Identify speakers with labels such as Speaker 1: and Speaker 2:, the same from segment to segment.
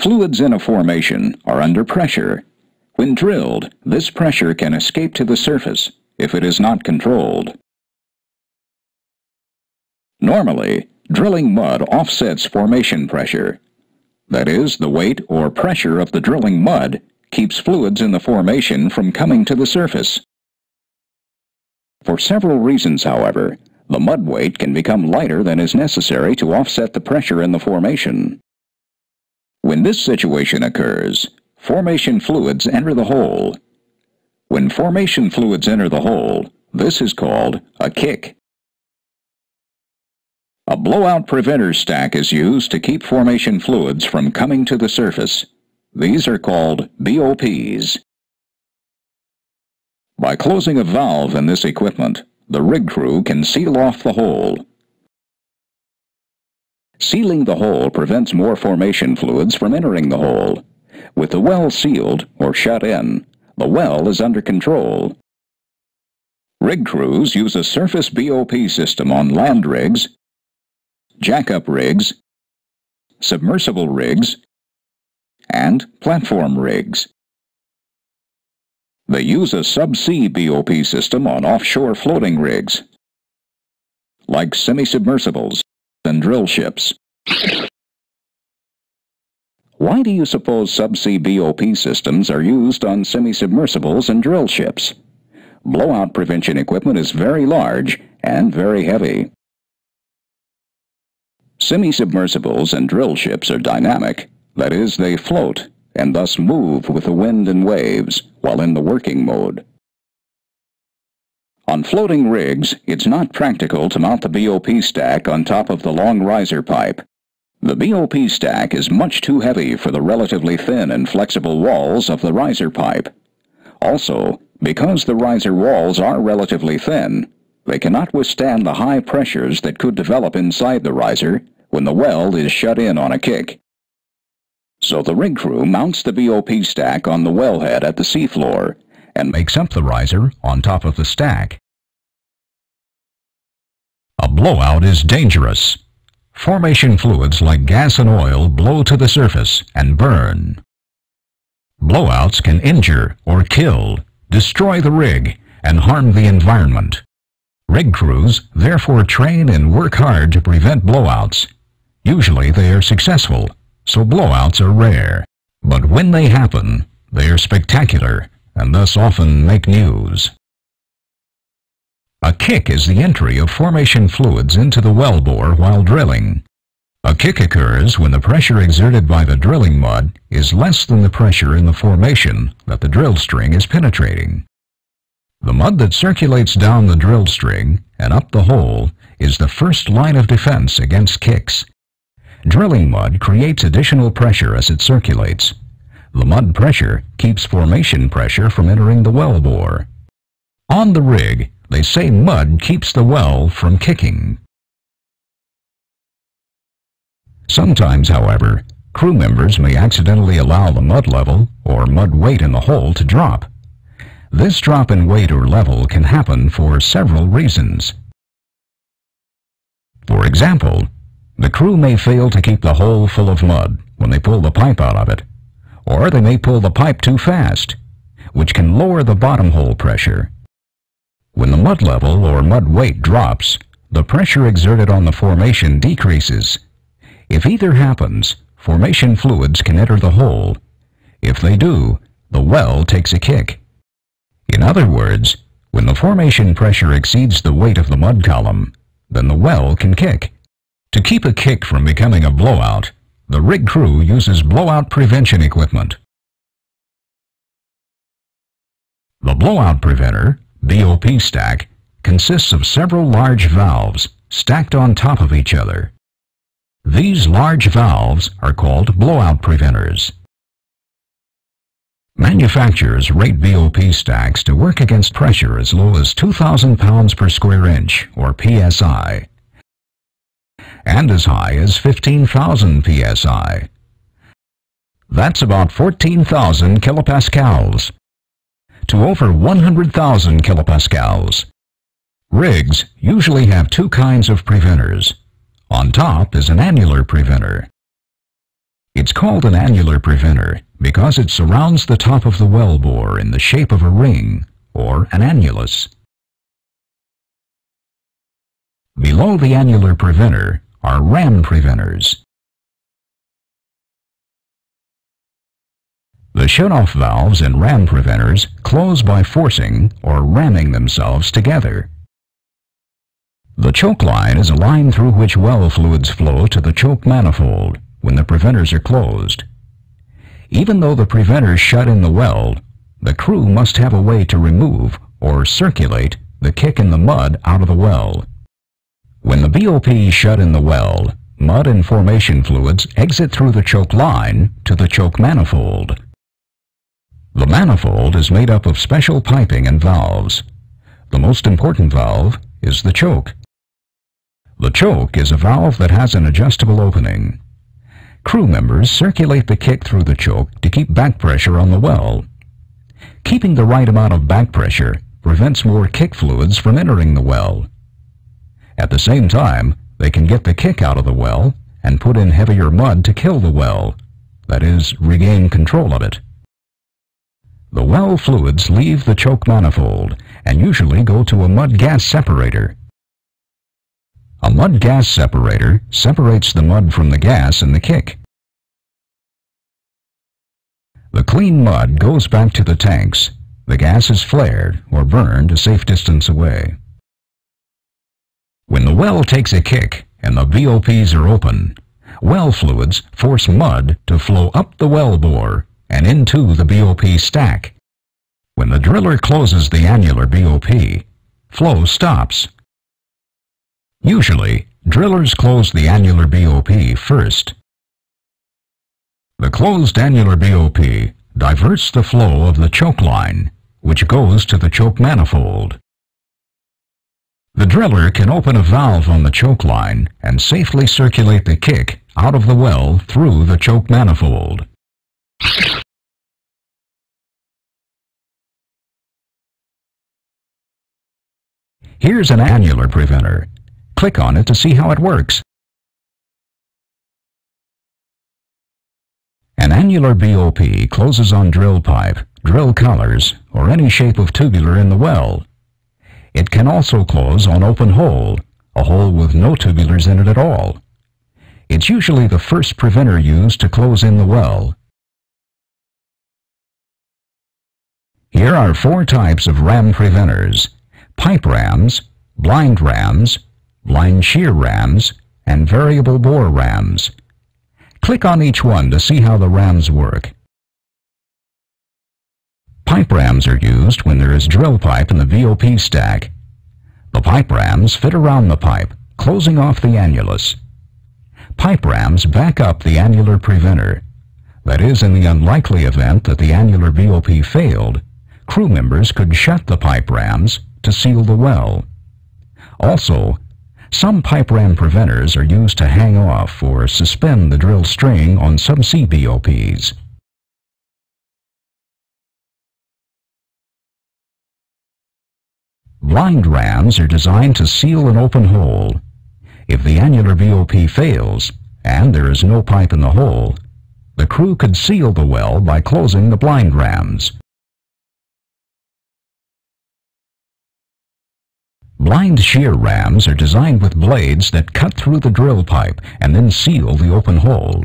Speaker 1: Fluids in a formation are under pressure. When drilled, this pressure can escape to the surface if it is not controlled. Normally, drilling mud offsets formation pressure. That is, the weight or pressure of the drilling mud keeps fluids in the formation from coming to the surface. For several reasons, however, the mud weight can become lighter than is necessary to offset the pressure in the formation. When this situation occurs, formation fluids enter the hole. When formation fluids enter the hole, this is called a kick. A blowout preventer stack is used to keep formation fluids from coming to the surface. These are called BOPs. By closing a valve in this equipment, the rig crew can seal off the hole Sealing the hole prevents more formation fluids from entering the hole. With the well sealed, or shut in, the well is under control. Rig crews use a surface BOP system on land rigs, jackup rigs, submersible rigs, and platform rigs. They use a subsea BOP system on offshore floating rigs, like semi-submersibles and drill ships. Why do you suppose subsea BOP systems are used on semi-submersibles and drill ships? Blowout prevention equipment is very large and very heavy. Semi-submersibles and drill ships are dynamic, that is, they float and thus move with the wind and waves while in the working mode. On floating rigs, it's not practical to mount the BOP stack on top of the long riser pipe. The BOP stack is much too heavy for the relatively thin and flexible walls of the riser pipe. Also, because the riser walls are relatively thin, they cannot withstand the high pressures that could develop inside the riser when the well is shut in on a kick. So the rig crew mounts the BOP stack on the wellhead at the seafloor and makes up the riser on top of the stack. A blowout is dangerous. Formation fluids like gas and oil blow to the surface and burn. Blowouts can injure or kill, destroy the rig, and harm the environment. Rig crews therefore train and work hard to prevent blowouts. Usually they are successful, so blowouts are rare. But when they happen, they are spectacular and thus often make news. A kick is the entry of formation fluids into the wellbore while drilling. A kick occurs when the pressure exerted by the drilling mud is less than the pressure in the formation that the drill string is penetrating. The mud that circulates down the drill string and up the hole is the first line of defense against kicks. Drilling mud creates additional pressure as it circulates, the mud pressure keeps formation pressure from entering the well bore. On the rig, they say mud keeps the well from kicking. Sometimes, however, crew members may accidentally allow the mud level or mud weight in the hole to drop. This drop in weight or level can happen for several reasons. For example, the crew may fail to keep the hole full of mud when they pull the pipe out of it or they may pull the pipe too fast, which can lower the bottom hole pressure. When the mud level or mud weight drops, the pressure exerted on the formation decreases. If either happens, formation fluids can enter the hole. If they do, the well takes a kick. In other words, when the formation pressure exceeds the weight of the mud column, then the well can kick. To keep a kick from becoming a blowout, the rig crew uses blowout prevention equipment. The blowout preventer, BOP stack, consists of several large valves stacked on top of each other. These large valves are called blowout preventers. Manufacturers rate BOP stacks to work against pressure as low as 2,000 pounds per square inch, or PSI, and as high as 15,000 psi. That's about 14,000 kilopascals to over 100,000 kilopascals. Rigs usually have two kinds of preventers. On top is an annular preventer. It's called an annular preventer because it surrounds the top of the wellbore in the shape of a ring, or an annulus. Below the annular preventer are ram preventers. The shutoff valves in ram preventers close by forcing or ramming themselves together. The choke line is a line through which well fluids flow to the choke manifold when the preventers are closed. Even though the preventers shut in the well, the crew must have a way to remove or circulate the kick in the mud out of the well. When the BOP shut in the well, mud and formation fluids exit through the choke line to the choke manifold. The manifold is made up of special piping and valves. The most important valve is the choke. The choke is a valve that has an adjustable opening. Crew members circulate the kick through the choke to keep back pressure on the well. Keeping the right amount of back pressure prevents more kick fluids from entering the well. At the same time, they can get the kick out of the well and put in heavier mud to kill the well, that is, regain control of it. The well fluids leave the choke manifold and usually go to a mud gas separator a mud gas separator separates the mud from the gas in the kick. The clean mud goes back to the tanks. The gas is flared or burned a safe distance away. When the well takes a kick and the BOPs are open, well fluids force mud to flow up the well bore and into the BOP stack. When the driller closes the annular BOP, flow stops Usually, drillers close the annular BOP first. The closed annular BOP diverts the flow of the choke line, which goes to the choke manifold. The driller can open a valve on the choke line and safely circulate the kick out of the well through the choke manifold. Here's an annular preventer. Click on it to see how it works. An annular BOP closes on drill pipe, drill collars, or any shape of tubular in the well. It can also close on open hole, a hole with no tubulars in it at all. It's usually the first preventer used to close in the well. Here are four types of ram preventers, pipe rams, blind rams, blind shear rams, and variable bore rams. Click on each one to see how the rams work. Pipe rams are used when there is drill pipe in the BOP stack. The pipe rams fit around the pipe, closing off the annulus. Pipe rams back up the annular preventer. That is, in the unlikely event that the annular BOP failed, crew members could shut the pipe rams to seal the well. Also, some pipe ram preventers are used to hang off or suspend the drill string on subsea BOPs. Blind rams are designed to seal an open hole. If the annular BOP fails, and there is no pipe in the hole, the crew could seal the well by closing the blind rams. Blind shear rams are designed with blades that cut through the drill pipe and then seal the open hole.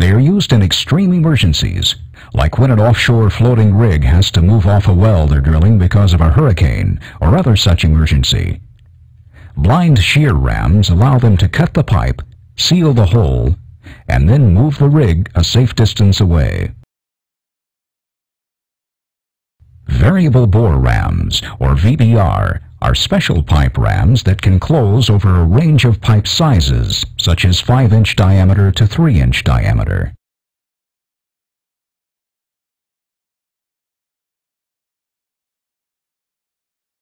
Speaker 1: They are used in extreme emergencies, like when an offshore floating rig has to move off a well they're drilling because of a hurricane or other such emergency. Blind shear rams allow them to cut the pipe, seal the hole, and then move the rig a safe distance away. Variable bore rams, or VBR, are special pipe rams that can close over a range of pipe sizes, such as 5-inch diameter to 3-inch diameter.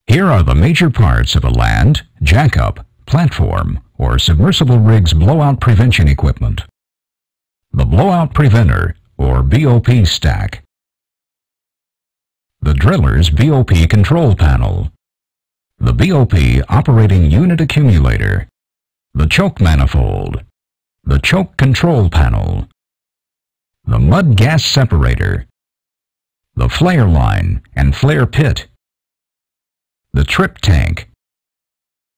Speaker 1: Here are the major parts of a land, jackup, platform, or submersible rig's blowout prevention equipment. The blowout preventer, or BOP stack. The driller's BOP control panel, the BOP operating unit accumulator, the choke manifold, the choke control panel, the mud gas separator, the flare line and flare pit, the trip tank,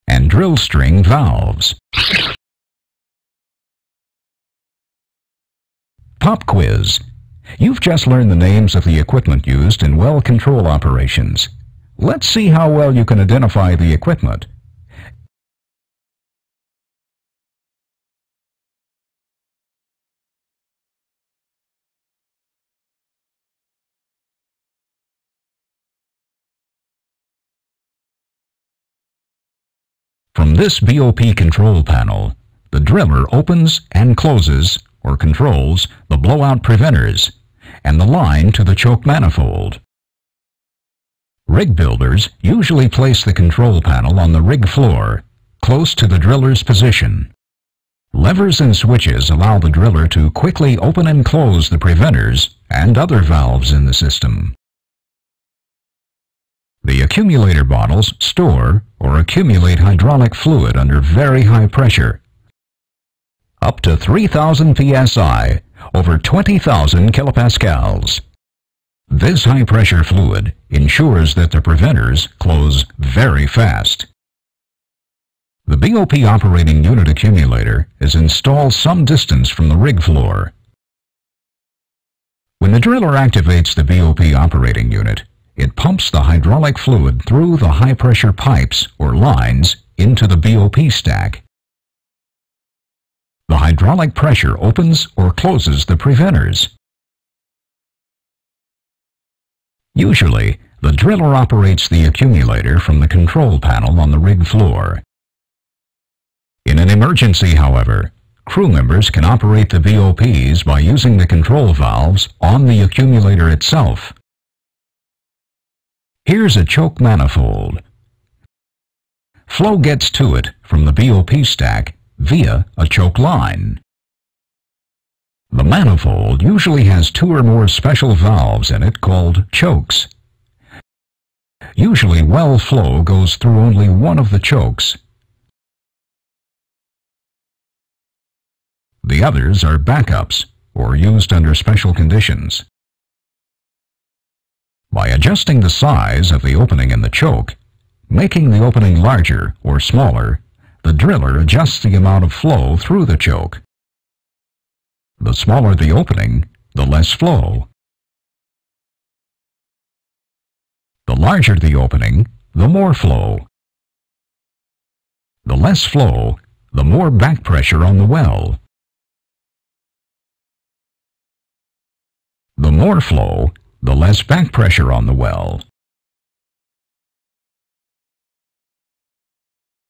Speaker 1: and drill string valves. Pop quiz. You've just learned the names of the equipment used in well control operations. Let's see how well you can identify the equipment. From this BOP control panel, the driller opens and closes, or controls, the blowout preventers and the line to the choke manifold. Rig builders usually place the control panel on the rig floor, close to the driller's position. Levers and switches allow the driller to quickly open and close the preventers and other valves in the system. The accumulator bottles store or accumulate hydraulic fluid under very high pressure, up to 3,000 psi, over 20,000 kilopascals. This high-pressure fluid ensures that the preventers close very fast. The BOP operating unit accumulator is installed some distance from the rig floor. When the driller activates the BOP operating unit, it pumps the hydraulic fluid through the high-pressure pipes or lines into the BOP stack. The hydraulic pressure opens or closes the preventers. Usually, the driller operates the accumulator from the control panel on the rig floor. In an emergency, however, crew members can operate the BOPs by using the control valves on the accumulator itself. Here's a choke manifold. Flow gets to it from the BOP stack via a choke line. The manifold usually has two or more special valves in it called chokes. Usually well flow goes through only one of the chokes. The others are backups or used under special conditions. By adjusting the size of the opening in the choke, making the opening larger or smaller, the driller adjusts the amount of flow through the choke. The smaller the opening, the less flow. The larger the opening, the more flow. The less flow, the more back pressure on the well. The more flow, the less back pressure on the well.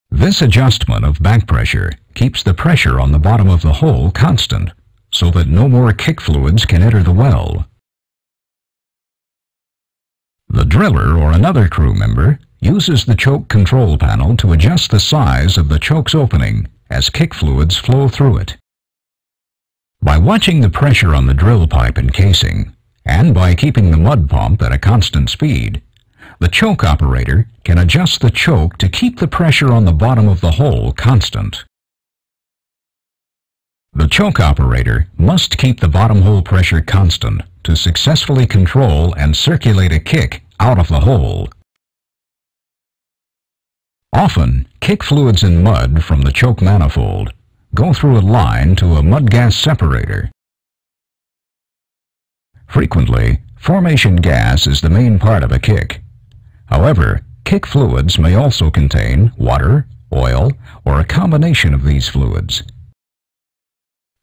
Speaker 1: This adjustment of back pressure keeps the pressure on the bottom of the hole constant so that no more kick fluids can enter the well. The driller or another crew member uses the choke control panel to adjust the size of the choke's opening as kick fluids flow through it. By watching the pressure on the drill pipe and casing, and by keeping the mud pump at a constant speed, the choke operator can adjust the choke to keep the pressure on the bottom of the hole constant. The choke operator must keep the bottom hole pressure constant to successfully control and circulate a kick out of the hole. Often, kick fluids in mud from the choke manifold go through a line to a mud gas separator. Frequently, formation gas is the main part of a kick. However, kick fluids may also contain water, oil, or a combination of these fluids.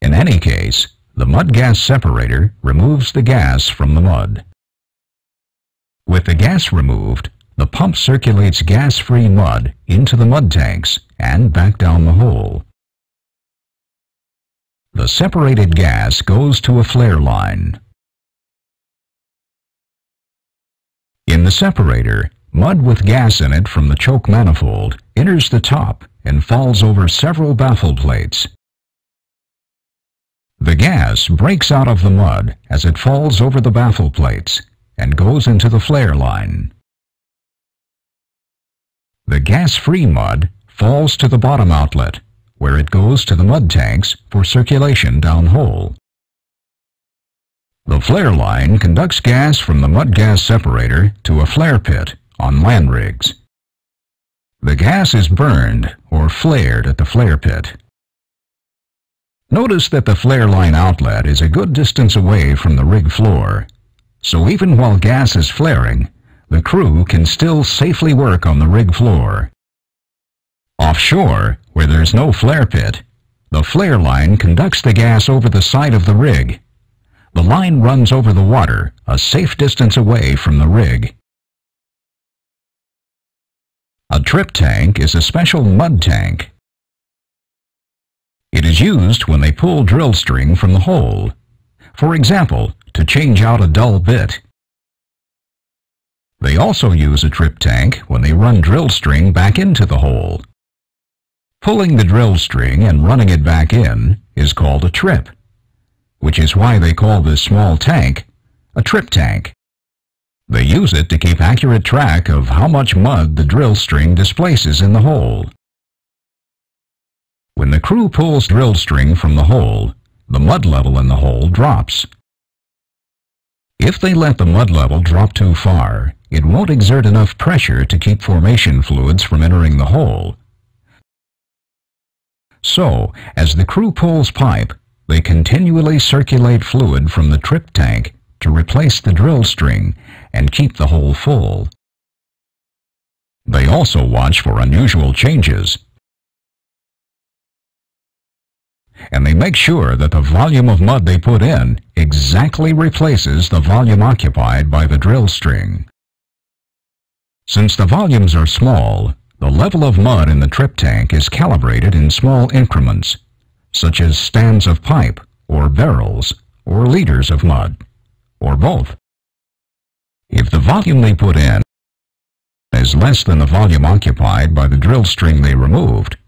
Speaker 1: In any case, the mud gas separator removes the gas from the mud. With the gas removed, the pump circulates gas-free mud into the mud tanks and back down the hole. The separated gas goes to a flare line. In the separator, mud with gas in it from the choke manifold enters the top and falls over several baffle plates. The gas breaks out of the mud as it falls over the baffle plates and goes into the flare line. The gas-free mud falls to the bottom outlet, where it goes to the mud tanks for circulation downhole. The flare line conducts gas from the mud gas separator to a flare pit on land rigs. The gas is burned or flared at the flare pit. Notice that the flare line outlet is a good distance away from the rig floor, so even while gas is flaring, the crew can still safely work on the rig floor. Offshore, where there's no flare pit, the flare line conducts the gas over the side of the rig. The line runs over the water, a safe distance away from the rig. A trip tank is a special mud tank. It is used when they pull drill string from the hole. For example, to change out a dull bit. They also use a trip tank when they run drill string back into the hole. Pulling the drill string and running it back in is called a trip, which is why they call this small tank a trip tank. They use it to keep accurate track of how much mud the drill string displaces in the hole. When the crew pulls drill string from the hole, the mud level in the hole drops. If they let the mud level drop too far, it won't exert enough pressure to keep formation fluids from entering the hole. So, as the crew pulls pipe, they continually circulate fluid from the trip tank to replace the drill string and keep the hole full. They also watch for unusual changes and they make sure that the volume of mud they put in exactly replaces the volume occupied by the drill string. Since the volumes are small, the level of mud in the trip tank is calibrated in small increments, such as stands of pipe, or barrels, or liters of mud, or both. If the volume they put in is less than the volume occupied by the drill string they removed,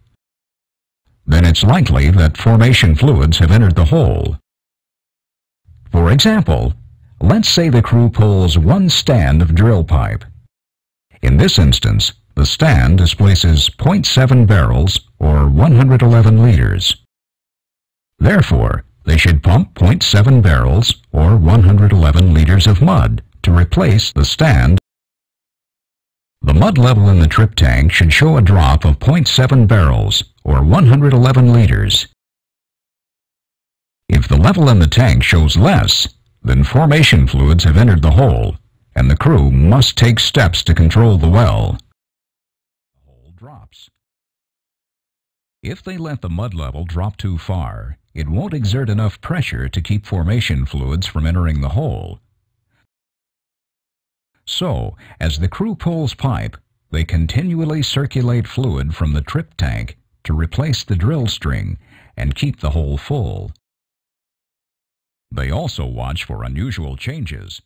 Speaker 1: then it's likely that formation fluids have entered the hole. For example, let's say the crew pulls one stand of drill pipe. In this instance, the stand displaces 0.7 barrels or 111 liters. Therefore, they should pump 0.7 barrels or 111 liters of mud to replace the stand. The mud level in the trip tank should show a drop of 0.7 barrels or 111 liters. If the level in the tank shows less, then formation fluids have entered the hole, and the crew must take steps to control the well. The hole drops. If they let the mud level drop too far, it won't exert enough pressure to keep formation fluids from entering the hole. So, as the crew pulls pipe, they continually circulate fluid from the trip tank to replace the drill string and keep the hole full. They also watch for unusual changes